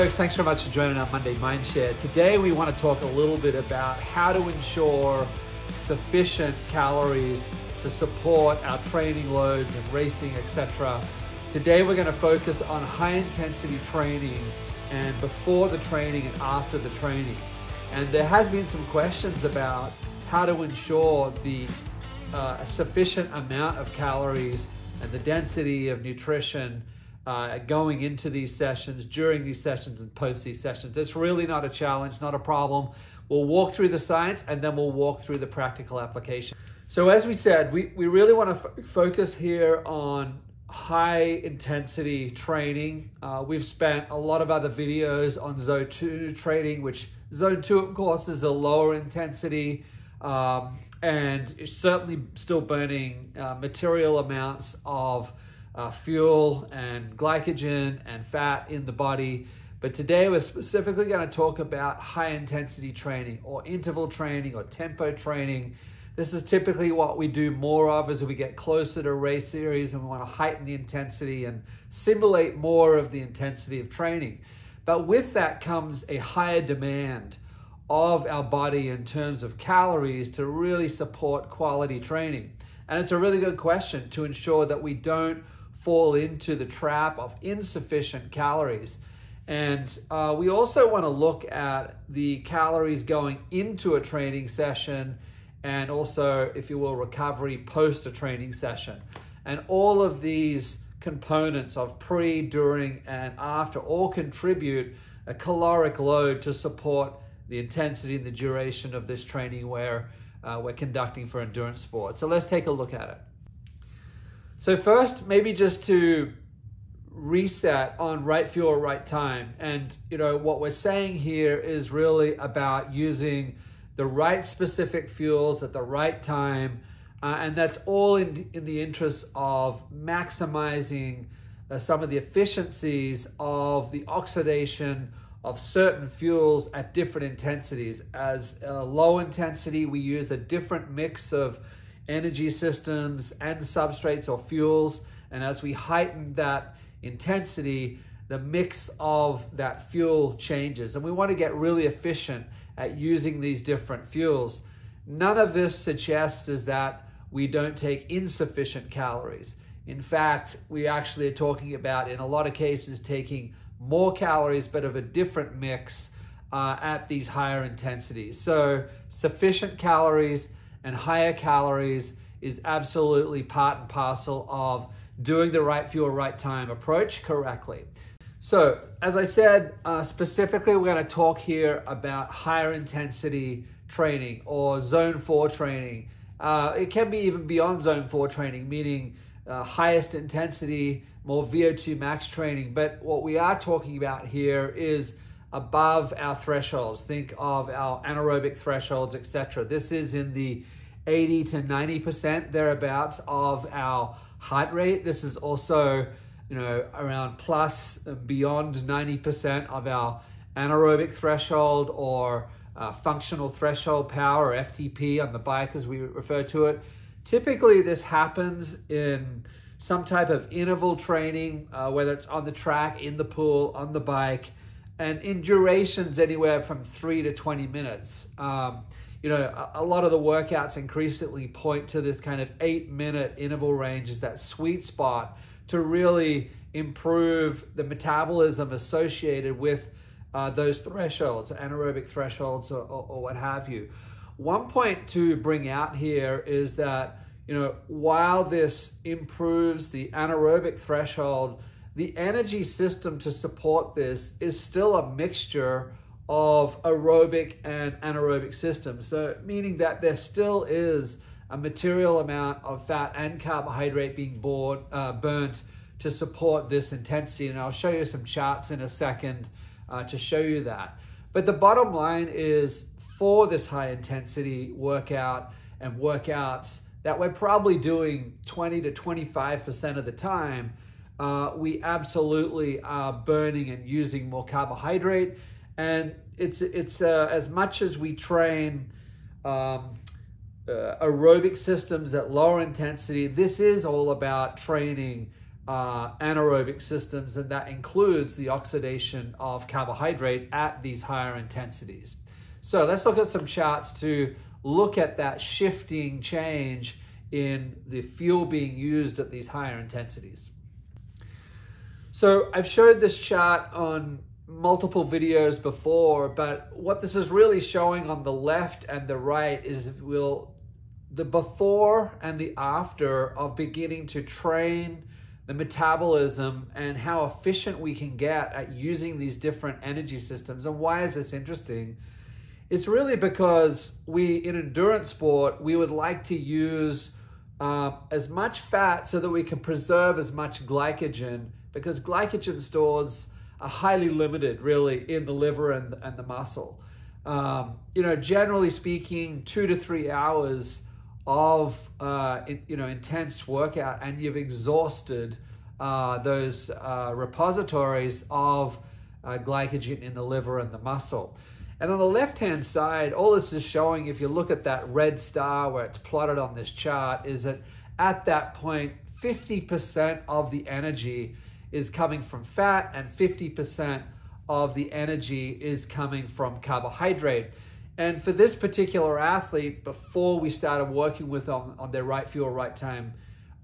folks, thanks so much for joining our Monday Mindshare. Today we want to talk a little bit about how to ensure sufficient calories to support our training loads and racing, etc. Today we're going to focus on high intensity training and before the training and after the training. And there has been some questions about how to ensure the uh, sufficient amount of calories and the density of nutrition uh, going into these sessions, during these sessions, and post these sessions. It's really not a challenge, not a problem. We'll walk through the science and then we'll walk through the practical application. So, as we said, we, we really want to focus here on high intensity training. Uh, we've spent a lot of other videos on zone two training, which zone two, of course, is a lower intensity um, and certainly still burning uh, material amounts of uh, fuel and glycogen and fat in the body. But today we're specifically going to talk about high intensity training or interval training or tempo training. This is typically what we do more of as we get closer to race series and we want to heighten the intensity and simulate more of the intensity of training. But with that comes a higher demand of our body in terms of calories to really support quality training. And it's a really good question to ensure that we don't fall into the trap of insufficient calories. And uh, we also want to look at the calories going into a training session and also, if you will, recovery post a training session. And all of these components of pre, during, and after all contribute a caloric load to support the intensity and the duration of this training where uh, we're conducting for endurance sports. So let's take a look at it. So first, maybe just to reset on right fuel, right time. And, you know, what we're saying here is really about using the right specific fuels at the right time. Uh, and that's all in, in the interest of maximizing uh, some of the efficiencies of the oxidation of certain fuels at different intensities. As uh, low intensity, we use a different mix of energy systems and substrates or fuels. And as we heighten that intensity, the mix of that fuel changes. And we want to get really efficient at using these different fuels. None of this suggests is that we don't take insufficient calories. In fact, we actually are talking about, in a lot of cases, taking more calories, but of a different mix uh, at these higher intensities. So sufficient calories and higher calories is absolutely part and parcel of doing the right fuel, right time approach correctly. So, as I said, uh, specifically, we're going to talk here about higher intensity training or zone four training. Uh, it can be even beyond zone four training, meaning uh, highest intensity, more VO2 max training. But what we are talking about here is above our thresholds. Think of our anaerobic thresholds, etc. This is in the 80 to 90% thereabouts of our heart rate. This is also, you know, around plus beyond 90% of our anaerobic threshold or uh, functional threshold power or FTP on the bike as we refer to it. Typically this happens in some type of interval training, uh, whether it's on the track, in the pool, on the bike, and in durations anywhere from three to 20 minutes. Um, you know, a, a, lot of the workouts increasingly point to this kind of eight minute interval range is that sweet spot to really improve the metabolism associated with uh, those thresholds, anaerobic thresholds or, or, or what have you. One point to bring out here is that, you know, while this improves the anaerobic threshold, the energy system to support this is still a mixture of aerobic and anaerobic systems. So meaning that there still is a material amount of fat and carbohydrate being bored, uh, burnt to support this intensity. And I'll show you some charts in a second uh, to show you that. But the bottom line is for this high intensity workout and workouts that we're probably doing 20 to 25% of the time, uh, we absolutely are burning and using more carbohydrate. And it's, it's uh, as much as we train um, uh, aerobic systems at lower intensity, this is all about training uh, anaerobic systems, and that includes the oxidation of carbohydrate at these higher intensities. So let's look at some charts to look at that shifting change in the fuel being used at these higher intensities. So I've showed this chart on multiple videos before, but what this is really showing on the left and the right is will the before and the after of beginning to train the metabolism and how efficient we can get at using these different energy systems. And why is this interesting? It's really because we, in endurance sport, we would like to use uh, as much fat so that we can preserve as much glycogen because glycogen stores are highly limited really in the liver and, and the muscle. Um, you know, generally speaking, two to three hours of uh, you know intense workout and you've exhausted uh, those uh, repositories of uh, glycogen in the liver and the muscle. And on the left-hand side, all this is showing, if you look at that red star where it's plotted on this chart, is that at that point, 50% of the energy is coming from fat and 50% of the energy is coming from carbohydrate. And for this particular athlete, before we started working with them on their right fuel, right time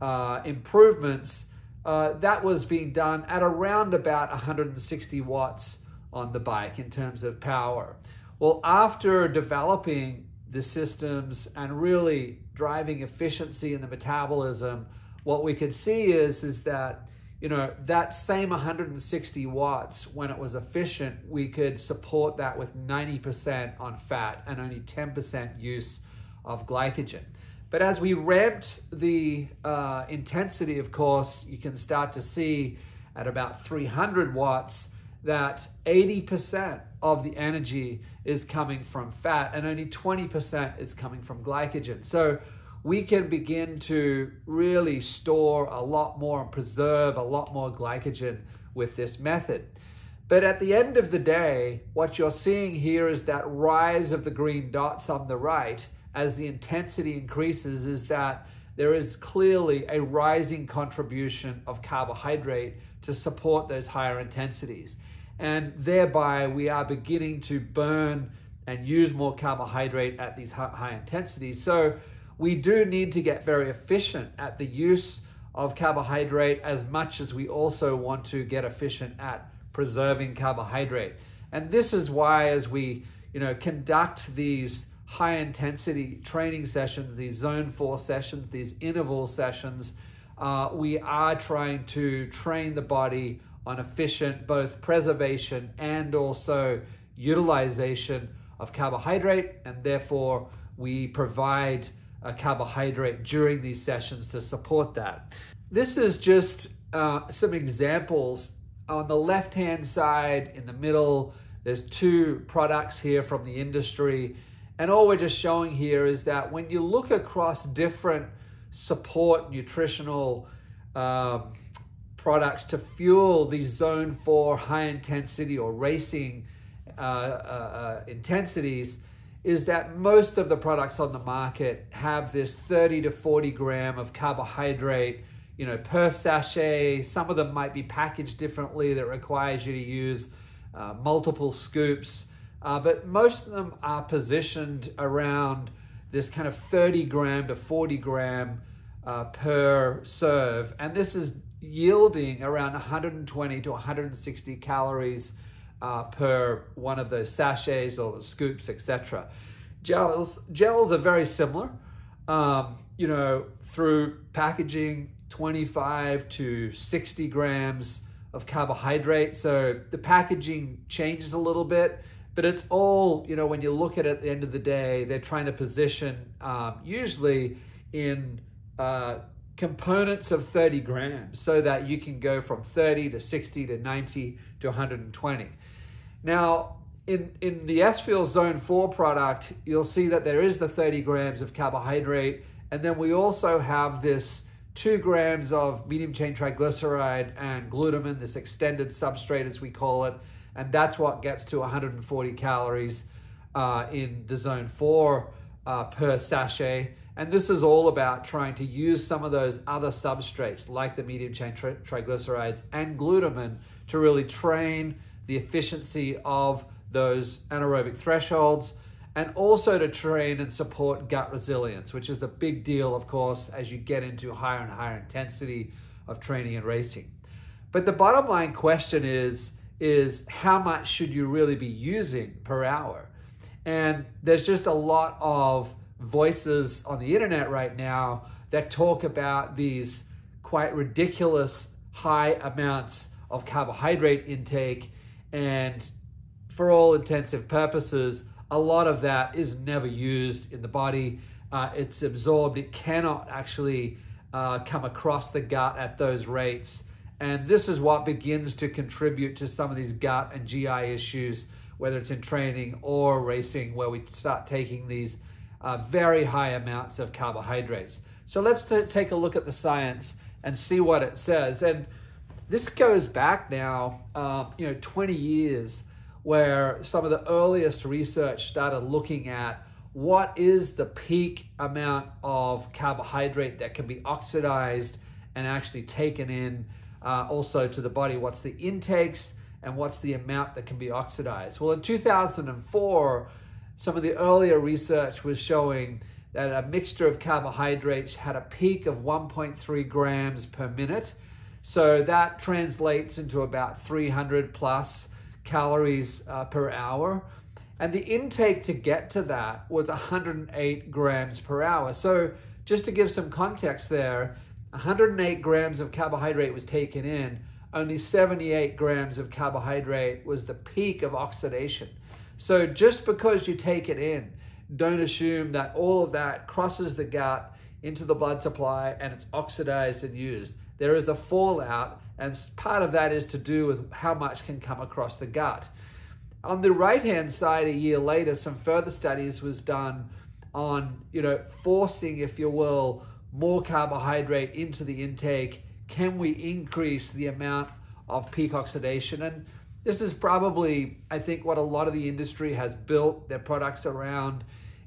uh, improvements, uh, that was being done at around about 160 watts on the bike in terms of power. Well, after developing the systems and really driving efficiency in the metabolism, what we could see is, is that you know, that same 160 watts, when it was efficient, we could support that with 90% on fat and only 10% use of glycogen. But as we ramped the uh, intensity, of course, you can start to see at about 300 watts that 80% of the energy is coming from fat and only 20% is coming from glycogen. So we can begin to really store a lot more and preserve a lot more glycogen with this method. But at the end of the day, what you're seeing here is that rise of the green dots on the right as the intensity increases is that there is clearly a rising contribution of carbohydrate to support those higher intensities. And thereby we are beginning to burn and use more carbohydrate at these high intensities. So we do need to get very efficient at the use of carbohydrate as much as we also want to get efficient at preserving carbohydrate. And this is why as we, you know, conduct these high intensity training sessions, these zone four sessions, these interval sessions, uh, we are trying to train the body on efficient both preservation and also utilization of carbohydrate. And therefore we provide a carbohydrate during these sessions to support that. This is just uh, some examples. On the left-hand side, in the middle, there's two products here from the industry. And all we're just showing here is that when you look across different support nutritional um, products to fuel these zone four high intensity or racing uh, uh, uh intensities, is that most of the products on the market have this 30 to 40 gram of carbohydrate, you know, per sachet. Some of them might be packaged differently that requires you to use uh, multiple scoops. Uh, but most of them are positioned around this kind of 30 gram to 40 gram uh, per serve. And this is yielding around 120 to 160 calories uh, per one of those sachets or scoops, etc. Gels, gels are very similar. Um, you know, through packaging 25 to 60 grams of carbohydrate. So the packaging changes a little bit, but it's all, you know, when you look at it at the end of the day, they're trying to position um, usually in uh, components of 30 grams so that you can go from 30 to 60 to 90 to 120. Now, in, in the S-Fuel Zone 4 product, you'll see that there is the 30 grams of carbohydrate, and then we also have this two grams of medium chain triglyceride and glutamine, this extended substrate as we call it, and that's what gets to 140 calories uh, in the Zone 4 uh, per sachet. And this is all about trying to use some of those other substrates like the medium chain tri triglycerides and glutamine to really train the efficiency of those anaerobic thresholds and also to train and support gut resilience, which is a big deal, of course, as you get into higher and higher intensity of training and racing. But the bottom line question is, is how much should you really be using per hour? And there's just a lot of voices on the internet right now that talk about these quite ridiculous high amounts of carbohydrate intake. And for all intensive purposes, a lot of that is never used in the body. Uh, it's absorbed. It cannot actually uh, come across the gut at those rates. And this is what begins to contribute to some of these gut and GI issues, whether it's in training or racing, where we start taking these uh, very high amounts of carbohydrates. So let's take a look at the science and see what it says. And this goes back now, uh, you know, 20 years where some of the earliest research started looking at what is the peak amount of carbohydrate that can be oxidized and actually taken in uh, also to the body. What's the intakes and what's the amount that can be oxidized? Well, in 2004, some of the earlier research was showing that a mixture of carbohydrates had a peak of 1.3 grams per minute. So that translates into about 300 plus calories uh, per hour. And the intake to get to that was 108 grams per hour. So just to give some context there, 108 grams of carbohydrate was taken in, only 78 grams of carbohydrate was the peak of oxidation. So just because you take it in, don't assume that all of that crosses the gut into the blood supply and it's oxidized and used. There is a fallout and part of that is to do with how much can come across the gut. On the right-hand side, a year later, some further studies was done on, you know, forcing, if you will, more carbohydrate into the intake. Can we increase the amount of peak oxidation? And this is probably, I think, what a lot of the industry has built their products around.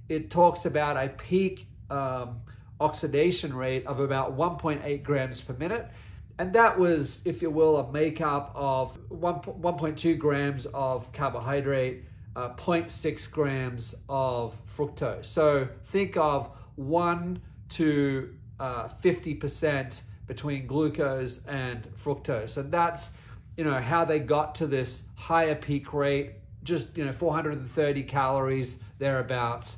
It talks about a peak um, oxidation rate of about 1.8 grams per minute. And that was, if you will, a makeup of 1.2 grams of carbohydrate, uh, 0.6 grams of fructose. So think of 1 to 50% uh, between glucose and fructose. And that's, you know, how they got to this higher peak rate, just, you know, 430 calories thereabouts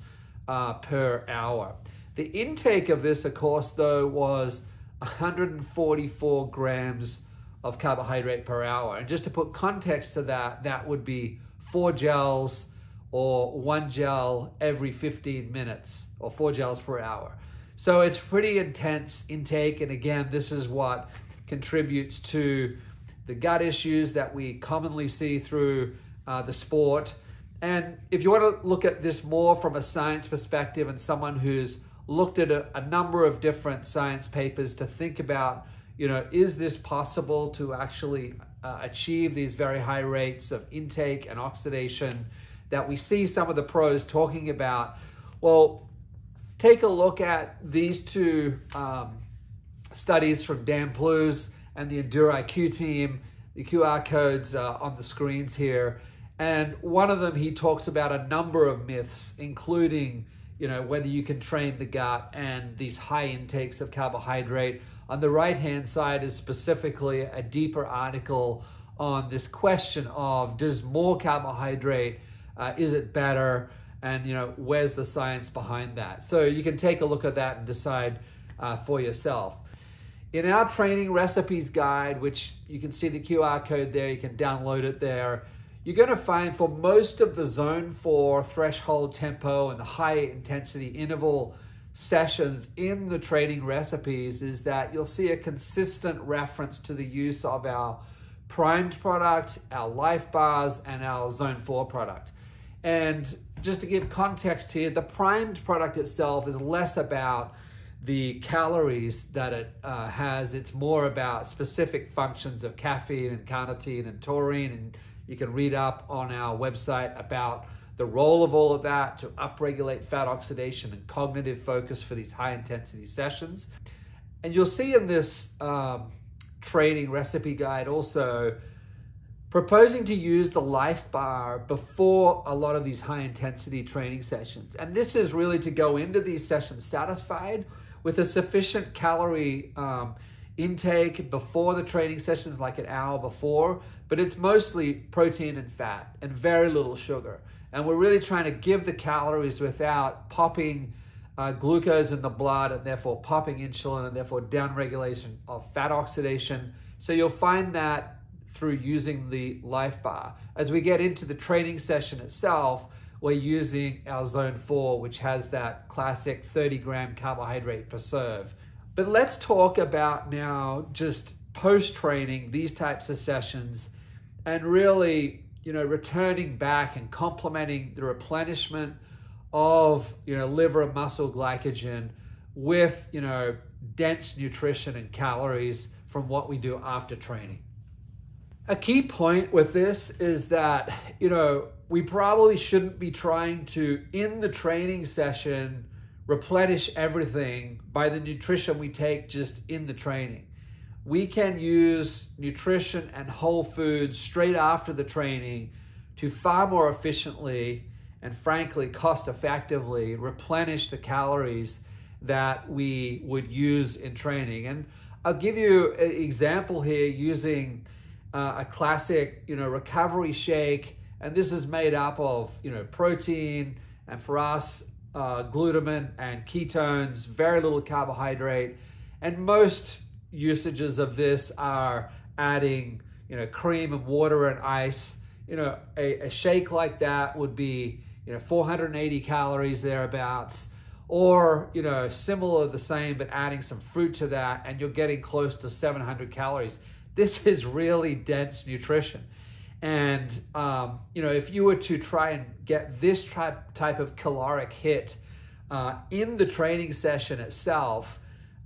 uh, per hour. The intake of this, of course, though, was 144 grams of carbohydrate per hour. And just to put context to that, that would be four gels or one gel every 15 minutes or four gels per hour. So it's pretty intense intake. And again, this is what contributes to the gut issues that we commonly see through uh, the sport. And if you want to look at this more from a science perspective and someone who's looked at a, a number of different science papers to think about, you know, is this possible to actually uh, achieve these very high rates of intake and oxidation that we see some of the pros talking about? Well, take a look at these two um, studies from Dan Plews and the EndurIQ team, the QR codes uh, on the screens here. And one of them, he talks about a number of myths, including you know, whether you can train the gut and these high intakes of carbohydrate. On the right-hand side is specifically a deeper article on this question of does more carbohydrate, uh, is it better? And, you know, where's the science behind that? So you can take a look at that and decide uh, for yourself. In our training recipes guide, which you can see the QR code there, you can download it there you're going to find for most of the zone four threshold tempo and the high intensity interval sessions in the training recipes is that you'll see a consistent reference to the use of our primed product, our life bars, and our zone four product. And just to give context here, the primed product itself is less about the calories that it uh, has. It's more about specific functions of caffeine and carnitine and taurine and you can read up on our website about the role of all of that to upregulate fat oxidation and cognitive focus for these high intensity sessions. And you'll see in this um, training recipe guide also proposing to use the life bar before a lot of these high intensity training sessions. And this is really to go into these sessions satisfied with a sufficient calorie um, intake before the training sessions, like an hour before, but it's mostly protein and fat and very little sugar. And we're really trying to give the calories without popping uh, glucose in the blood and therefore popping insulin and therefore downregulation of fat oxidation. So you'll find that through using the life bar. As we get into the training session itself, we're using our zone four, which has that classic 30 gram carbohydrate per serve. But let's talk about now just post training, these types of sessions, and really, you know, returning back and complementing the replenishment of, you know, liver and muscle glycogen with, you know, dense nutrition and calories from what we do after training. A key point with this is that, you know, we probably shouldn't be trying to, in the training session, replenish everything by the nutrition we take just in the training. We can use nutrition and whole foods straight after the training to far more efficiently and frankly cost effectively replenish the calories that we would use in training. And I'll give you an example here using uh, a classic, you know, recovery shake. And this is made up of, you know, protein and for us, uh, glutamine and ketones, very little carbohydrate. And most usages of this are adding, you know, cream and water and ice. You know, a, a shake like that would be, you know, 480 calories thereabouts or you know similar the same but adding some fruit to that and you're getting close to 700 calories this is really dense nutrition. And, um, you know, if you were to try and get this type, type of caloric hit uh, in the training session itself,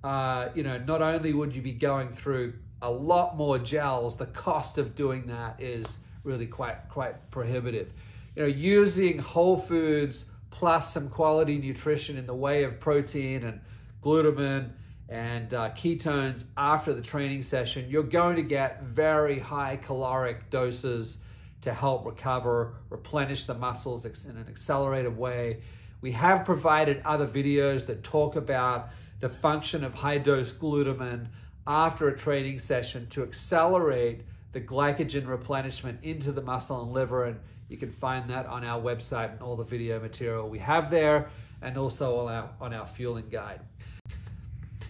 uh, you know, not only would you be going through a lot more gels, the cost of doing that is really quite, quite prohibitive. You know, using whole foods plus some quality nutrition in the way of protein and glutamine and uh, ketones after the training session, you're going to get very high caloric doses to help recover, replenish the muscles in an accelerated way. We have provided other videos that talk about the function of high dose glutamine after a training session to accelerate the glycogen replenishment into the muscle and liver. And you can find that on our website and all the video material we have there and also on our, on our fueling guide.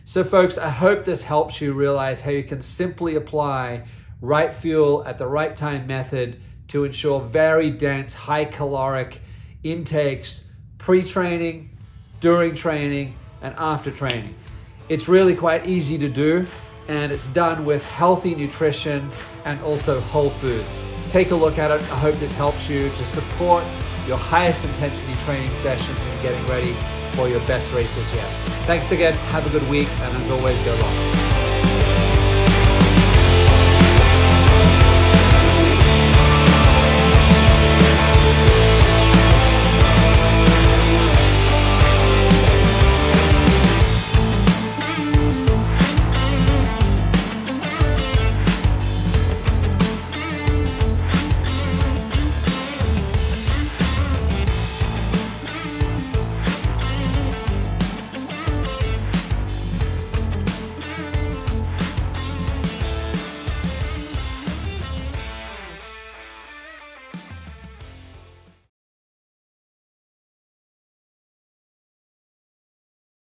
So folks, I hope this helps you realize how you can simply apply right fuel at the right time method to ensure very dense, high caloric intakes pre-training, during training, and after training. It's really quite easy to do and it's done with healthy nutrition and also whole foods. Take a look at it. I hope this helps you to support your highest intensity training sessions and getting ready for your best races yet. Thanks again. Have a good week. And as always, go long.